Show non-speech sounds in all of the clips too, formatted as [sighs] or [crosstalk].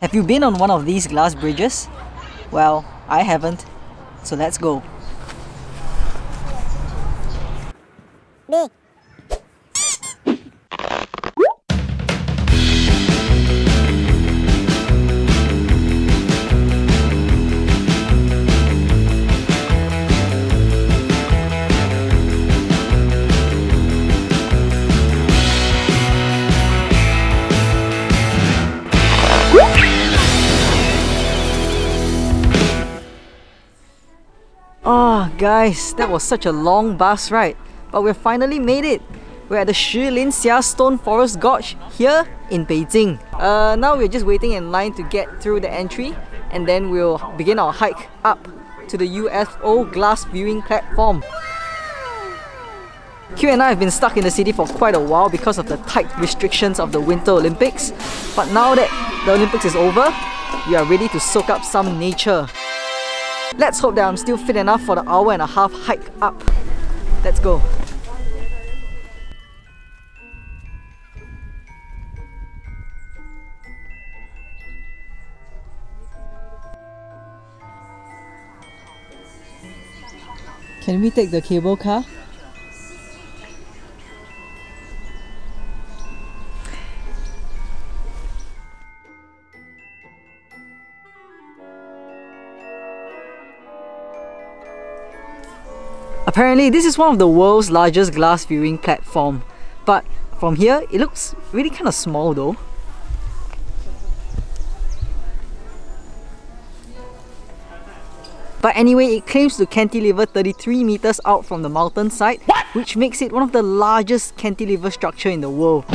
Have you been on one of these glass bridges? Well, I haven't, so let's go. Guys, that was such a long bus ride, but we have finally made it. We're at the Shilin Xia Stone Forest Gorge here in Beijing. Uh, now we're just waiting in line to get through the entry and then we'll begin our hike up to the UFO glass viewing platform. Q and I have been stuck in the city for quite a while because of the tight restrictions of the Winter Olympics. But now that the Olympics is over, we are ready to soak up some nature. Let's hope that I'm still fit enough for the hour and a half hike up. Let's go. Can we take the cable car? Apparently, this is one of the world's largest glass viewing platform. But from here, it looks really kind of small though. But anyway, it claims to cantilever 33 meters out from the mountain mountainside, which makes it one of the largest cantilever structure in the world.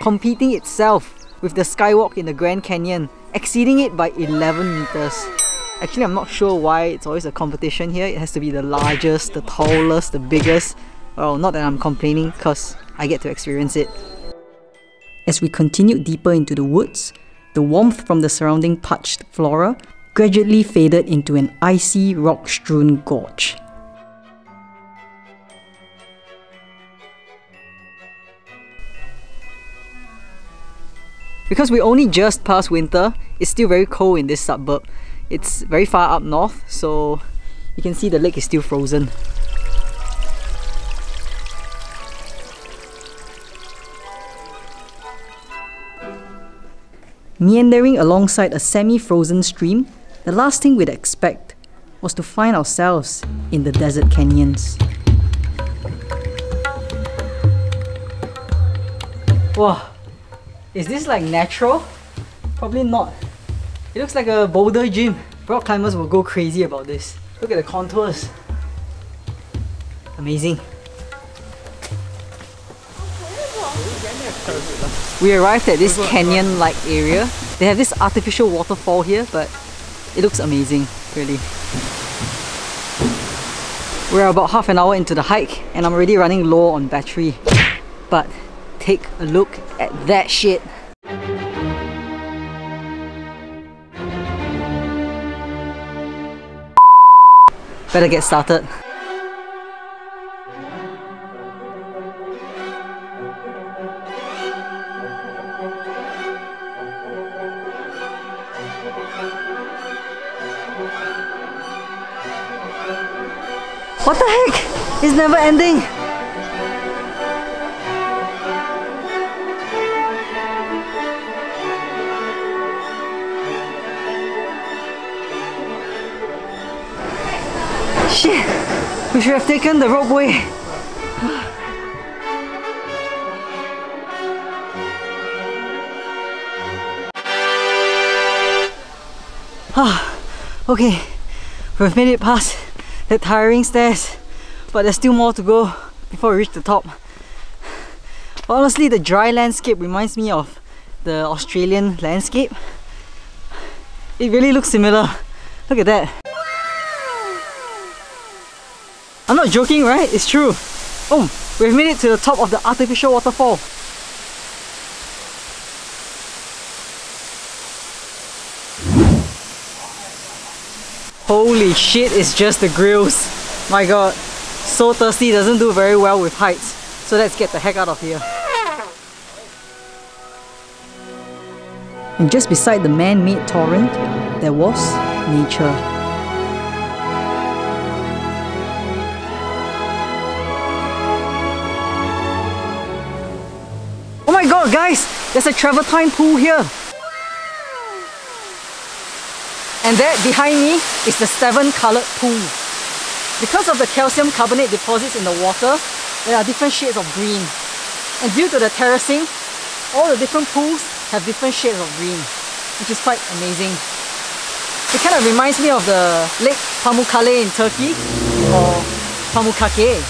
Competing itself with the skywalk in the Grand Canyon, exceeding it by 11 meters. Actually, I'm not sure why it's always a competition here. It has to be the largest, the tallest, the biggest. Well, not that I'm complaining, because I get to experience it. As we continued deeper into the woods, the warmth from the surrounding parched flora gradually faded into an icy rock-strewn gorge. Because we only just passed winter, it's still very cold in this suburb. It's very far up north, so you can see the lake is still frozen. Meandering alongside a semi-frozen stream, the last thing we'd expect was to find ourselves in the desert canyons. Wow, is this like natural? Probably not. It looks like a boulder gym. Rock climbers will go crazy about this. Look at the contours. Amazing. We arrived at this canyon-like area. They have this artificial waterfall here, but it looks amazing, really. We're about half an hour into the hike and I'm already running low on battery. But take a look at that shit. Better get started. What the heck? It's never ending. We should have taken the ropeway. Ah, okay, we've made it past the tiring stairs, but there's still more to go before we reach the top. Honestly, the dry landscape reminds me of the Australian landscape. It really looks similar. Look at that. I'm not joking, right? It's true. Oh, we've made it to the top of the artificial waterfall. Holy shit, it's just the grills. My god, Sohthirsty doesn't do very well with heights. So let's get the heck out of here. And just beside the man made torrent, there was nature. God, guys! There's a travertine pool here! And there behind me is the seven coloured pool. Because of the calcium carbonate deposits in the water, there are different shades of green. And due to the terracing, all the different pools have different shades of green, which is quite amazing. It kind of reminds me of the Lake Pamukkale in Turkey, or Pamukkake.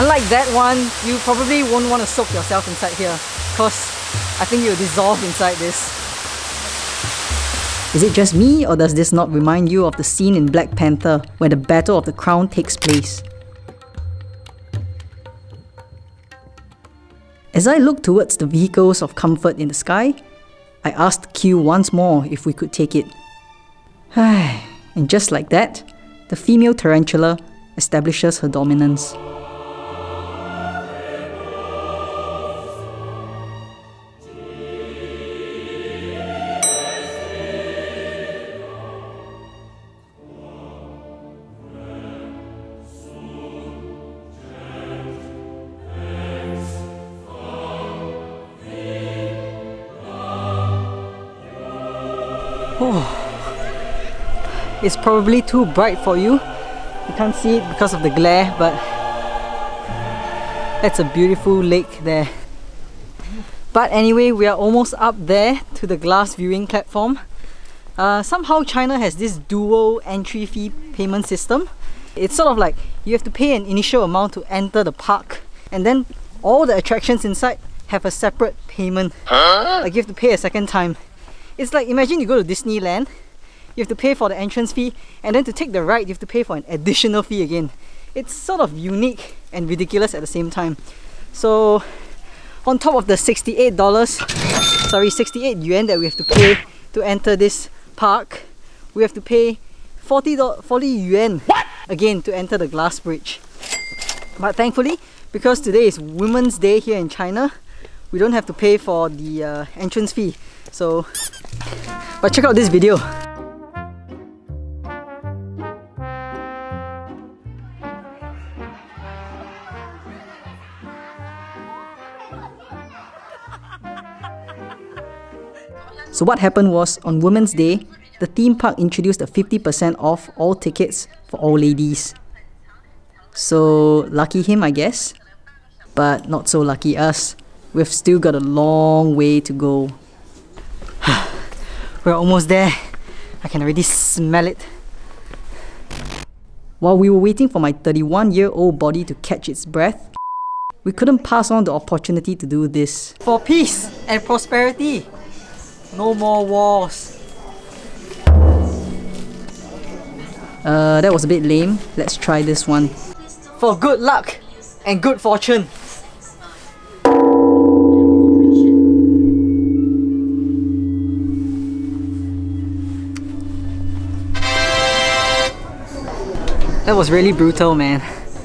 Unlike that one, you probably won't want to soak yourself inside here, because I think you'll dissolve inside this. Is it just me, or does this not remind you of the scene in Black Panther where the Battle of the Crown takes place? As I look towards the vehicles of comfort in the sky, I asked Q once more if we could take it. [sighs] and just like that, the female tarantula establishes her dominance. It's probably too bright for you. You can't see it because of the glare, but that's a beautiful lake there. But anyway, we are almost up there to the glass viewing platform. Uh, somehow China has this dual entry fee payment system. It's sort of like you have to pay an initial amount to enter the park and then all the attractions inside have a separate payment. Huh? Like you have to pay a second time. It's like imagine you go to Disneyland, you have to pay for the entrance fee, and then to take the ride, you have to pay for an additional fee again. It's sort of unique and ridiculous at the same time. So, on top of the $68, sorry, 68 yuan that we have to pay to enter this park, we have to pay 40, 40 yuan what? again to enter the glass bridge. But thankfully, because today is Women's Day here in China, we don't have to pay for the uh, entrance fee. So, but check out this video. So what happened was, on Women's Day, the theme park introduced a 50% off all tickets for all ladies. So lucky him, I guess. But not so lucky us. We've still got a long way to go. [sighs] We're almost there. I can already smell it. While we were waiting for my 31 year old body to catch its breath, we couldn't pass on the opportunity to do this. For peace and prosperity, no more walls. Uh, that was a bit lame. Let's try this one. For good luck and good fortune. That was really brutal, man.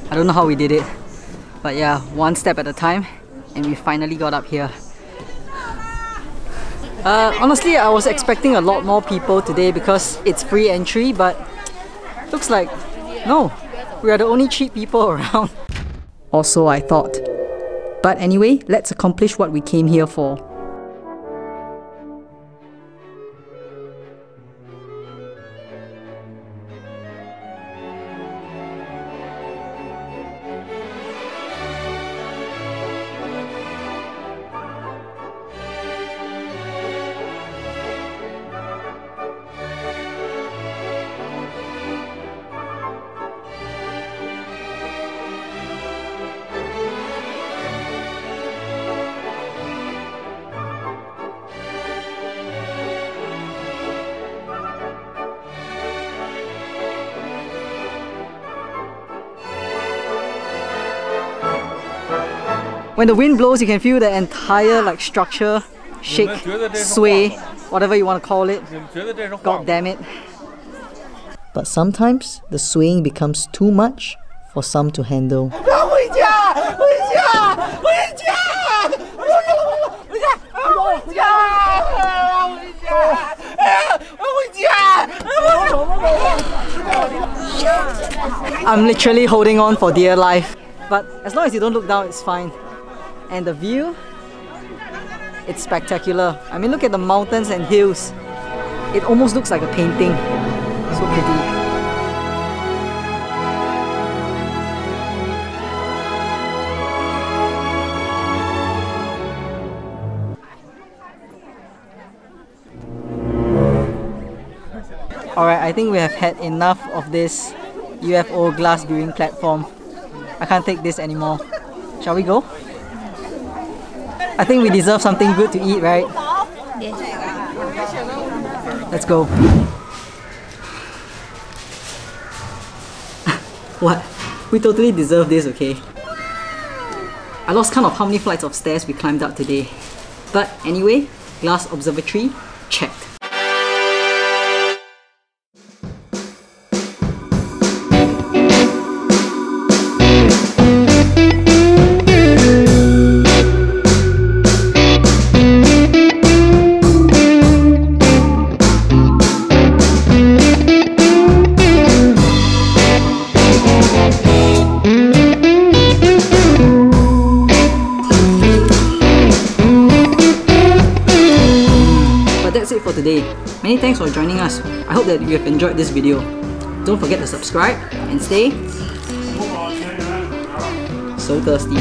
I don't know how we did it. But yeah, one step at a time, and we finally got up here. Uh, honestly, I was expecting a lot more people today because it's free entry, but looks like no, we are the only cheap people [laughs] around. Also, I thought. But anyway, let's accomplish what we came here for. when the wind blows, you can feel the entire like structure shake, sway, whatever you want to call it. God damn it. But sometimes the swaying becomes too much for some to handle. I'm literally holding on for dear life. But as long as you don't look down, it's fine. And the view, it's spectacular. I mean, look at the mountains and hills. It almost looks like a painting. So pretty. Alright, I think we have had enough of this UFO glass viewing platform. I can't take this anymore. Shall we go? I think we deserve something good to eat, right? Yes. Let's go. [laughs] what? We totally deserve this, okay? I lost count of how many flights of stairs we climbed up today. But anyway, Glass Observatory, checked. That's it for today. Many thanks for joining us. I hope that you have enjoyed this video. Don't forget to subscribe and stay so thirsty.